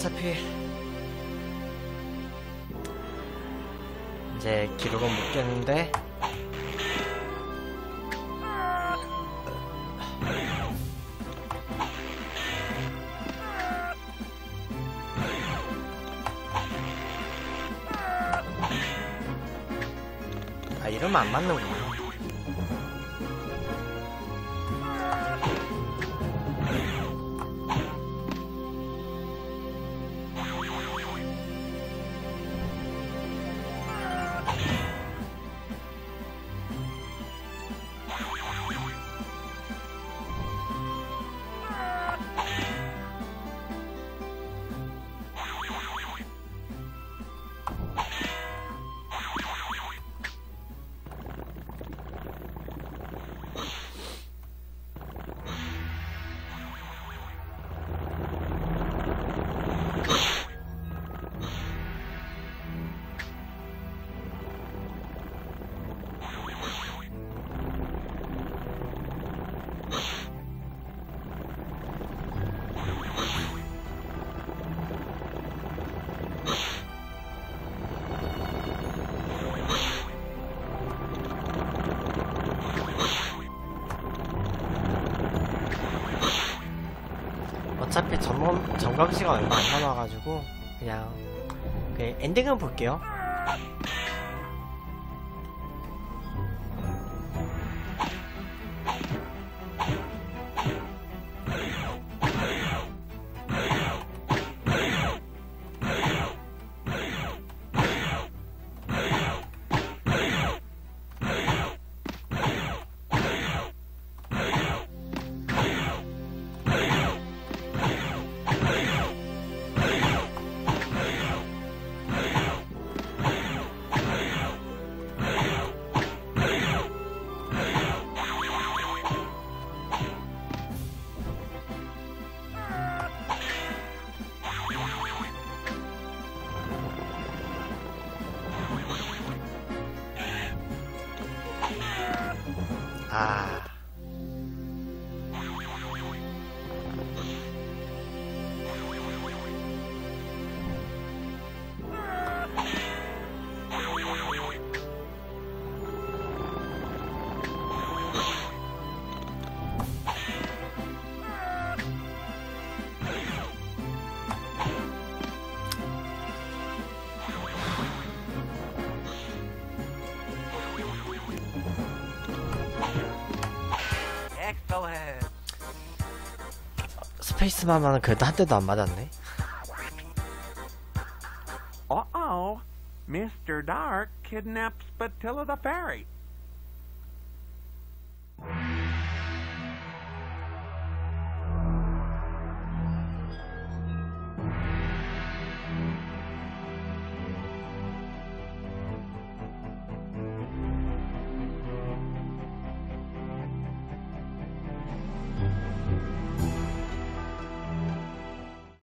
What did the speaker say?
어차피 이제 기록은 못 깼는데. 아 이러면 안 맞는구나 점검, 시간 얼마 안 남아가지고 그냥 그 엔딩은 볼게요 Ah. 아 Excellent. 스페이스만은 그래도 한 대도 안 맞았네 Uh-oh. Mr. Dark kidnaps Spatilla the Fairy.